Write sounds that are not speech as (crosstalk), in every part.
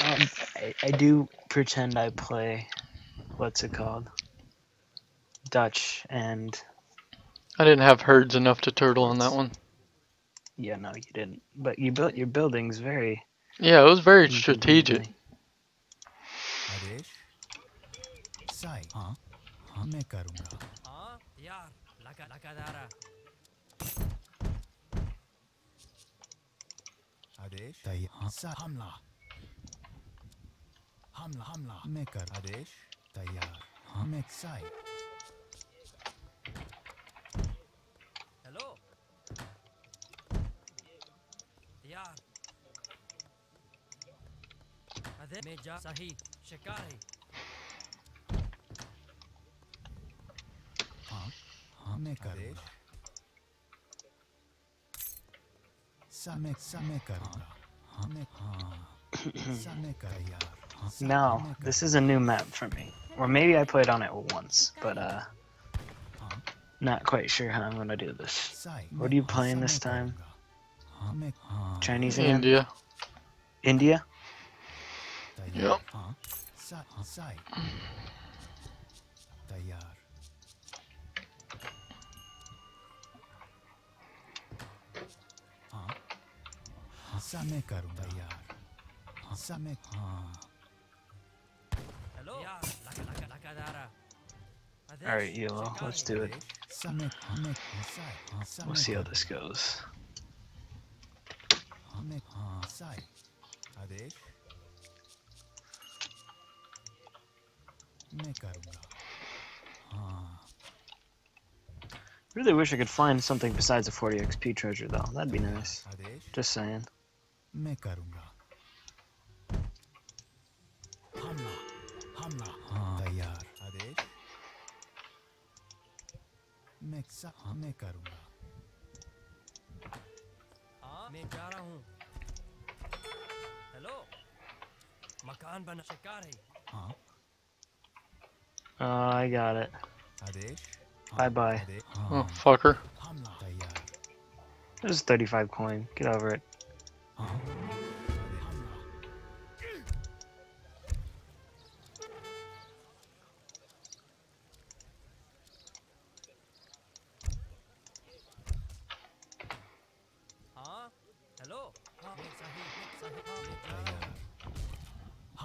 Um, I, I do pretend I play. What's it called? Dutch and I didn't have herds enough to turtle on that one. yeah, no, you didn't. But you built your buildings very Yeah, it was very strategic. हमला हमला मैं कर आदेश तैयार हाँ मैं Sai hello यार अरे मैं जा सही शिकार है हाँ मैं करूँगा सा मैं सा मैं करूँगा हाँ मैं हाँ सा मैं कर यार No, मैं कर- this is a new map for me. Or maybe I played on it once, but uh, हाँ not quite sure how I'm gonna do this. Sai What मैं- are you हाँ, playing सा this मैं time? करूँगा। हाँ मैं हाँ Chinese again? India. India? तैयार Yep. हाँ सा हाँ साई तैयार हाँ Alright, Yolo. let's do it. We'll see how this goes. Really wish I could find something besides a 40 XP treasure though. That'd be nice. Just saying. Hamla, hamla. मैं सा हाँ मैं करूँगा हाँ मैं जा रहा हूँ हेलो मकान बना शिकार है हाँ Uh, I got it. Adesh Bye bye. Adesh Oh, हाँ fucker. हमला तैयार This is 35 coin. Get over it.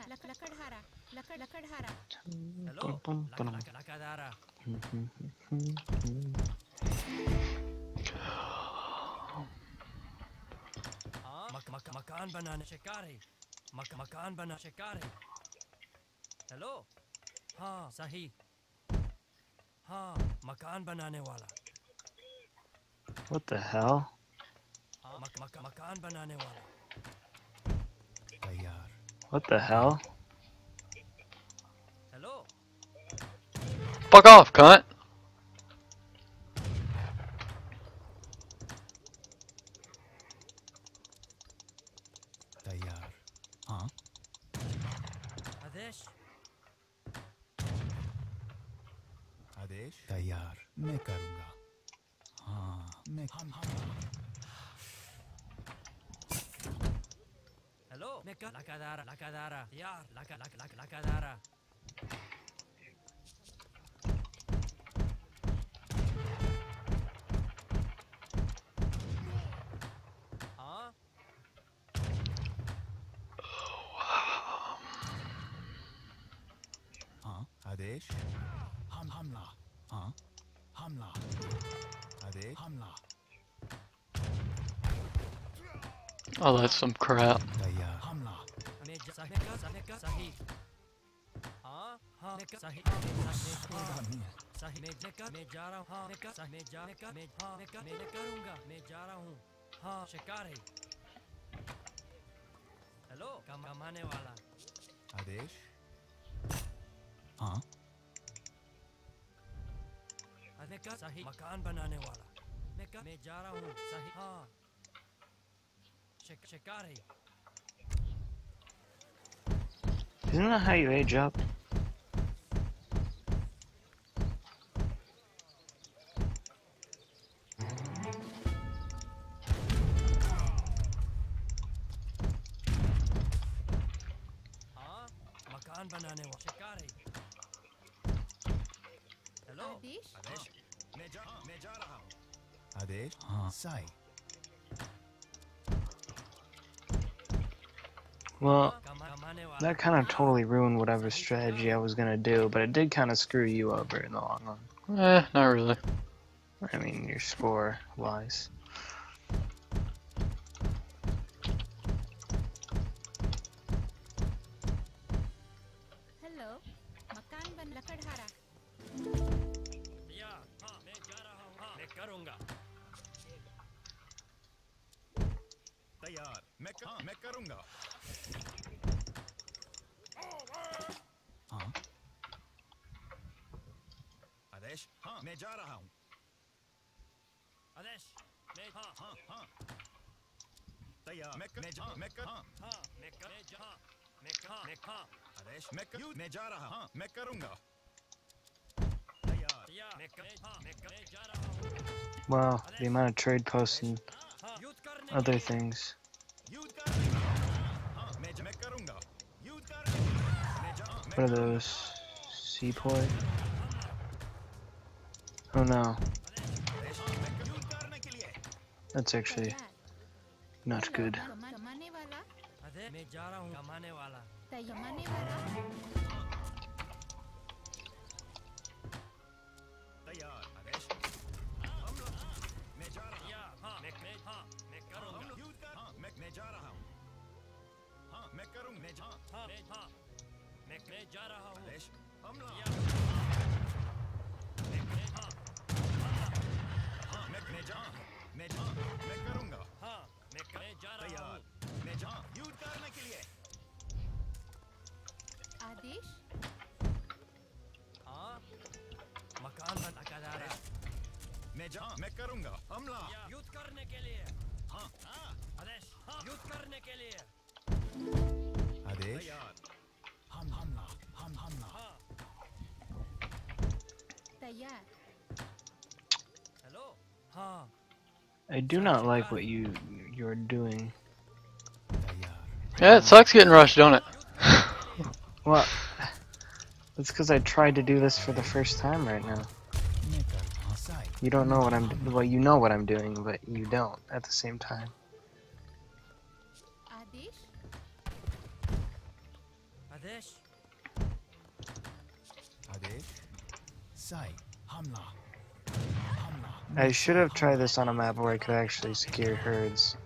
लकड़हारा लकड़ लकड़हारा हेलो लगा लगा लगा दारा हाँ मक, मक, मकान बनाने शिकार है मक, मकान बना शिकार है हेलो हाँ सही हाँ मकान बनाने वाला What the hell? हाँ मक, मक, मकान बनाने वाला तैयार What the hell? Hello Fuck off, cunt. तैयार हाँ आदेश आदेश तैयार मैं करूँगा हाँ मैं हम हम हेलो मैं कर लगादारा लगादारा यार लगा लगा लगा लगादारा हाँ हाँ आदेश हम हमला हाँ हमला आदेश हमला Oh, that's some crap. सही हाँ, सही मैं हाँ, सही मैं मैं कर मैं जा रहा हूँ हाँ मैं कर मैं जा मैं मैं हाँ मैं कर मैं मैं करूँगा। मैं जा रहा हूँ। हाँ शिकार है। हेलो कम कमाने वाला। आदेश? हाँ। सही मकान बनाने वाला। मैं कर मैं जा रहा हूँ। सही हाँ। शिक, शिकार है। Isn't that how you age up? आदेश हाँ साई Well, कमा, कमाने वाला that kind of totally ruined whatever strategy I was gonna do, but it did kind of screw you over in the long run. Eh, not really. I mean, your score wise. तैयार। मैं कर, हाँ, मैं करूँगा। हाँ। आदेश हाँ मैं जा रहा हूँ। आदेश मैं हाँ हाँ हाँ। तैयार। मैं कर, मैं जा मैं कर हाँ। हाँ। मैं कर मैं जा हाँ मैं कर हाँ मैं हाँ आदेश मैं कर, मैं जा रहा हाँ। मैं करूँगा। तैयार। मैं कर हाँ मैं कर मैं जा रहा हूँ। Well, the amount of trade posts and हाँ। other things. What are those? Seaport? Oh no, आदेश हाँ मैं कर- युद्ध करने के लिए that's actually तैयार not हेलो, good. कमा- कमाने वाला आदेश मैं जा रहा हूँ कमाने वाला तैयार कमाने वाला तैयार आदेश हम लोग मैं जा रहा या हाँ मैं मैं हाँ मैं हूँ करूँगा युद्ध कर हाँ मैं जा रहा हूँ। मैं जा मैं करूँगा मैं करूँगा युद्ध करने के लिए आदेश? हाँ। मकान बना युद्ध करने के लिए। हाँ आदेश? युद्ध तैयार हेलो हाँ I do not like what you you're doing. तैयार Yeah, it sucks getting rushed, don't it? (laughs) Well, that's because I tried to do this for the first time right now. मैं कर हाँ Sai You don't know what I'm well, you know what I'm doing, but you don't at the same time. I should have tried this on a map where I could actually secure herds.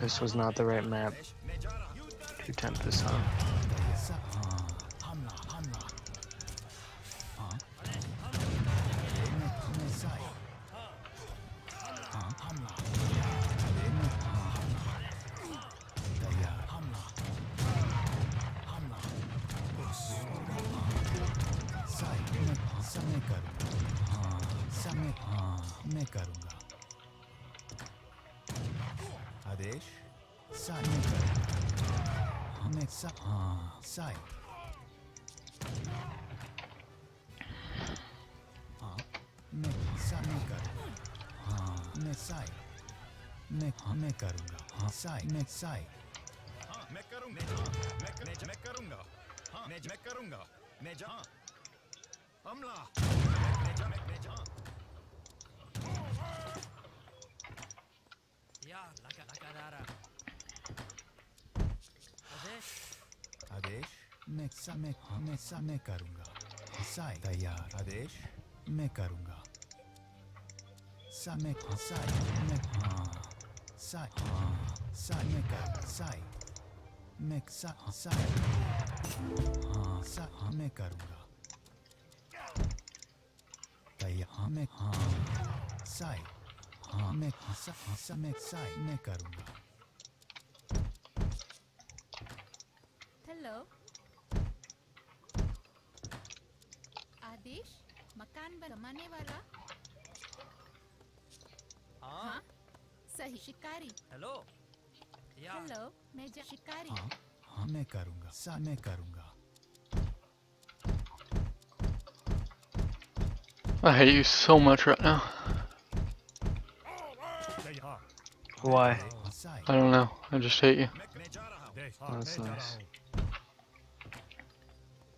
This was not the right map to attempt this on. मैं साई। मैं हाँ मैं करूँगा। हाँ साई मैं साई। हाँ मैं करूँगा। मैं मैं करूँगा। हाँ मैं मैं करूँगा। मैं जा हमला मैं जा मैं मैं जा या लगा लगा रहा आदेश? आदेश? मैं सा मैं हाँ मैं सा मैं करूँगा। साई तैयार। आदेश? मैं करूँगा। Samek, sai, mek, sai, sai, mek, sai, mek, sai, sai, sai, मैं करूँगा तैयार मैं साई हाँ मैं सा, मैं साई मैं करूँगा हेलो आदेश मकान बनाने वाला सही शिकारी हेलो या हेलो मैं जा- शिकारी हाँ हाँ मैं करूंगा सा मैं करूंगा I hate you so much right now. Why? Sai I don't know. I just hate you. That's nice.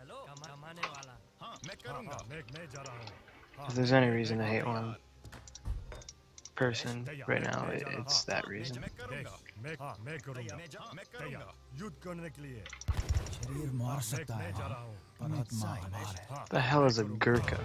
Hello कमा- कमाने वाला If there's any reason to hate one person right now, it's that reason. The hell is a Gurkha?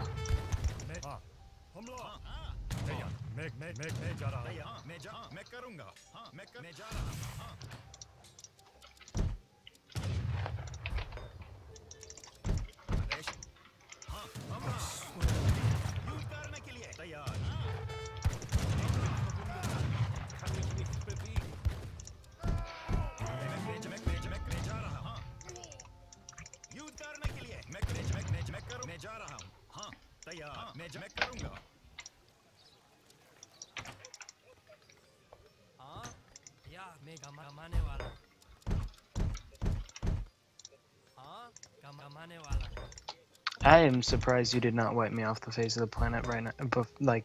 I am surprised you did not wipe me off the face of the planet right now, but like,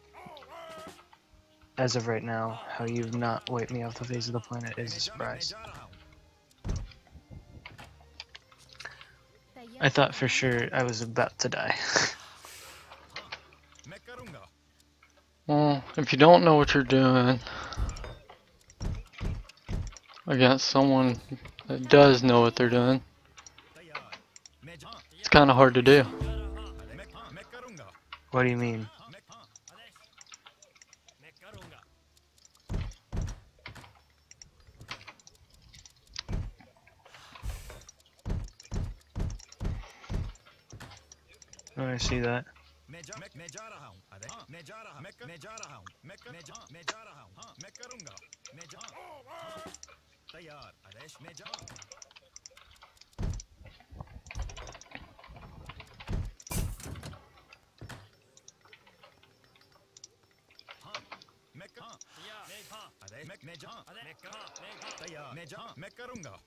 as of right now, how you've not wiped me off the face of the planet is a surprise. I thought for sure I was about to die. (laughs) If you don't know what you're doing against someone that does know what they're doing, it's kind of hard to do. What do you mean? I see that. मैं जा मैं, मैं जा रहा हूँ। अरे हाँ। मैं जा रहा मैं मैं जा रहा हूँ। मैं मैं जा मैं जा रहा हूँ। हाँ। मैं करूँगा। मैं जा। हाँ। तैयार। मैं जा। हाँ। मैं हाँ। मैं हाँ। अरे मैं मैं जा। मैं कहा मैं हाँ तैयार। मैं जा। मैं करूँगा।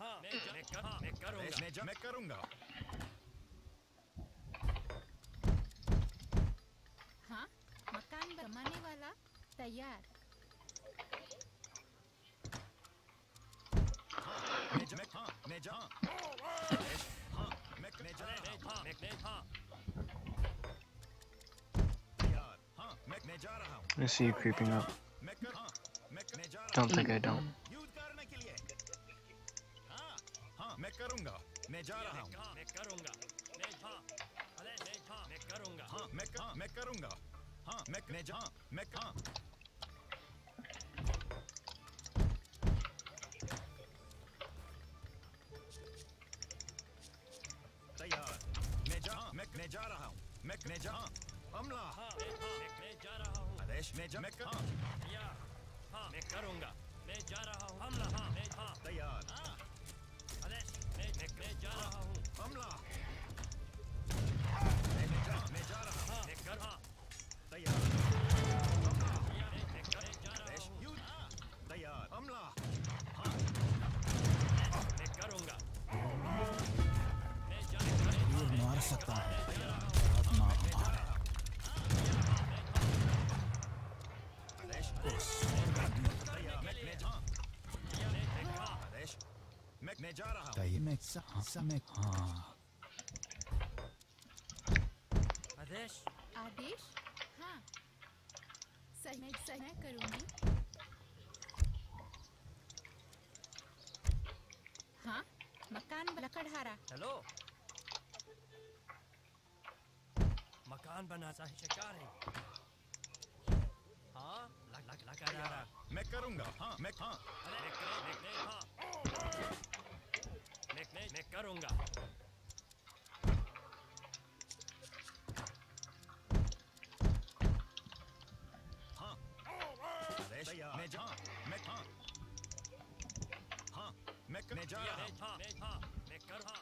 हाँ। मैं मैं हाँ मैं करूँगा। मैं मैं करूँगा। I see you creeping up. मैं कर हाँ मैं मैं जा रहा Don't think I don't. हूँ युद्ध करने के लिए हाँ हाँ मैं करूंगा मैं जा रहा हूँ हाँ मैं करूँगा मैं हाँ अरे मैं हाँ मैं करूँगा हाँ मैं हाँ मैं करूंगा हाँ मैं मैं जा मैं आदेश मैं जब मैं कर... हाँ, या, हाँ, मैं करूँगा। हाथ में आदेश। आदेश? हाँ। सही मैं सही मैं करूँगी हाँ मकान लकड़हारा। हेलो। मकान बनाता है शिकार है। हाँ लक लक लकड़हारा। मैं करूँगा। हाँ मैं हाँ। अरे देख देख देख हाँ। मैं मैं करूँगा। हाँ। मैं जा मैं हाँ हाँ मैं मैं जा रहा हूँ हाँ हाँ। मैं कर हाँ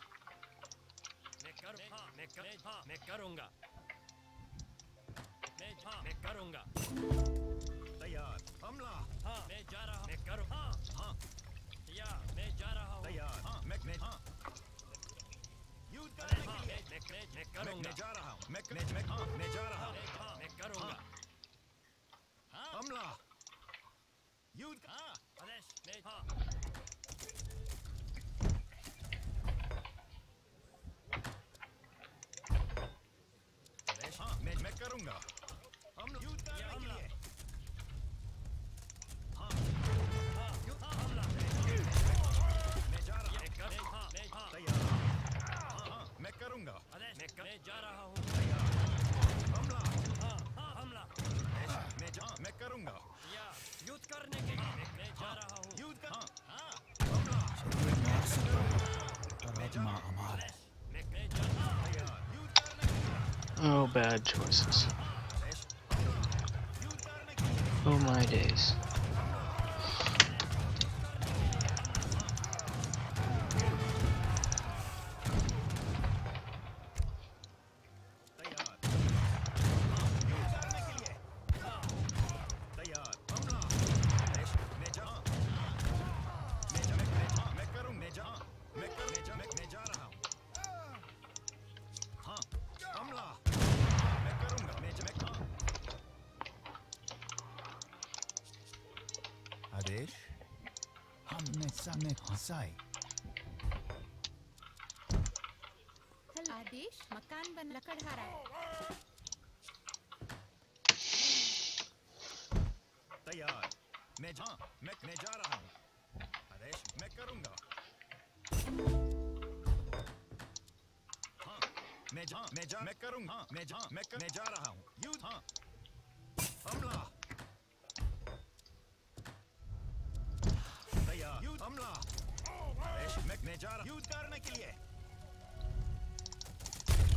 मैं कर हाँ। मैं कर हाँ मैं कर मैं मैं करूँगा। मैं हाँ मैं करूँगा। तैयार हमला। हाँ मैं जा रहा मैं करूँ। हाँ हूँ। तैयार हाँ मैं मैं हाँ युद्ध करने के लिए मैं मैं मैं करूँगा। मैं जा रहा हूँ। मैं मैं मैं हाँ मैं जा रहा हाँ मैं करूँगा हमला Oh, bad choices. Oh my days. हंसाई आदेश मकान बन लकड़हारा तैयार। मैं जा मैं मैं जा रहा हूँ। आदेश मैं करूँगा। हाँ मैं जा मैं जा मैं करूँगा। हाँ, मैं जा मैं मैं जा रहा हूँ। युद्ध हाँ। मैं जा रहा युद्ध करने के लिए।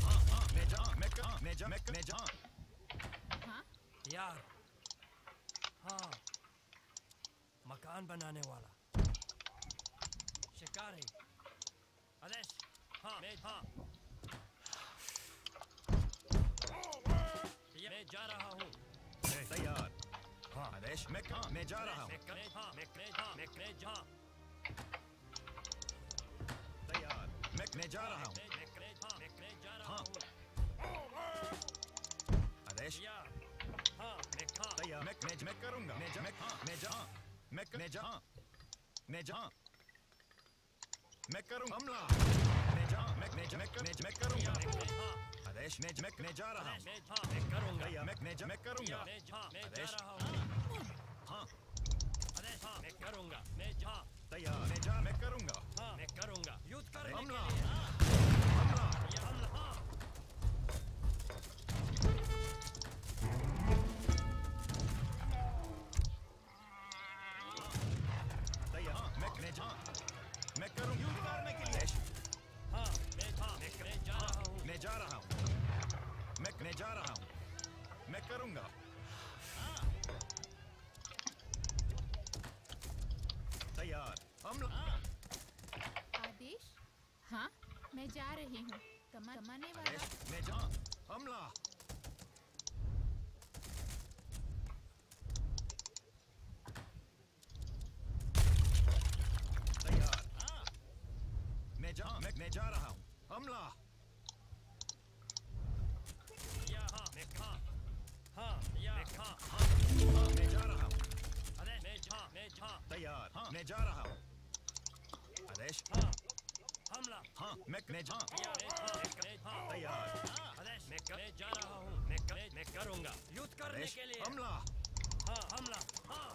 हाँ हाँ मैं जा मैं मैं जा मैं जा हाँ यार हाँ मकान बनाने वाला शिकारी आदेश हाँ मैं हाँ मैं जा रहा हूँ। तैयार हाँ आदेश मैं मैं जा रहा हूँ मैं मैं मैं तैयार मैं जा रहा हूँ हाँ हाँ। हूँ आदेश या हाँ मैं हाँ मैं मैं मैं करूँगा मैं जा मैं हाँ जा मैं मैं जा मैं जा मैं करूँगा हमला मैं जा मैं मैं मैं मैं मैं करूँगा मैं मैं हाँ आदेश मैं मैं मैं जा रहा हूँ मैं हाँ करूँगा तैयार मैं मैं मैं करूँगा मैं हाँ मैं जा आदेश हाँ आदेश हाँ मैं करूँगा मैं हाँ तैयार मैं जा मैं करूँगा हाँ मैं करूँगा युद्ध मैं जा रही हूँ। कमा कमाने वाला मैं जा हमला। तैयार। मैं जा मैं मैं जा रहा हूँ। हमला। हाँ मैं हाँ हाँ मैं हाँ हाँ मैं जा रहा हूँ। आदेश मैं हाँ मैं हाँ तैयार। हाँ मैं जा रहा हूँ। आदेश हाँ। हमला हाँ मैं मैं जा या मैं हाँ मैं मैं हाँ तैयार आदेश मैं कर- मैं जा रहा हूँ मैं कर- मैं करूँगा युद्ध करने आदेश के लिए हमला हाँ हमला हाँ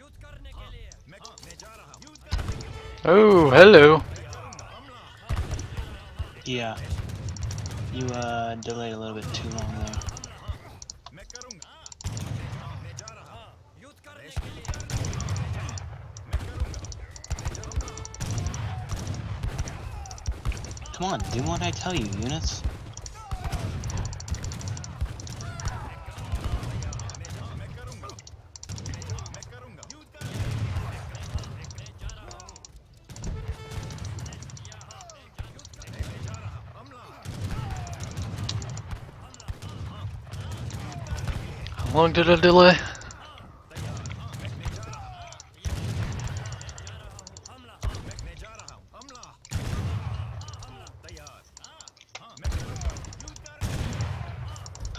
युद्ध करने के लिए मैं हाँ मैं जा रहा हूँ युद्ध करने के लिए Oh, hello. करूंगा हमला Yeah. You uh delayed a little bit too long there. Come on, do what I tell you, units. How long did I delay?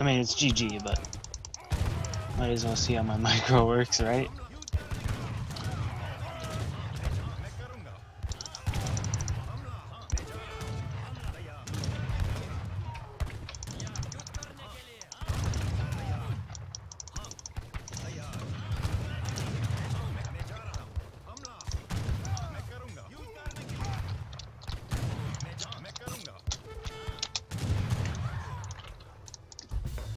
I mean, it's GG, but might as well see how my (laughs) micro works, right?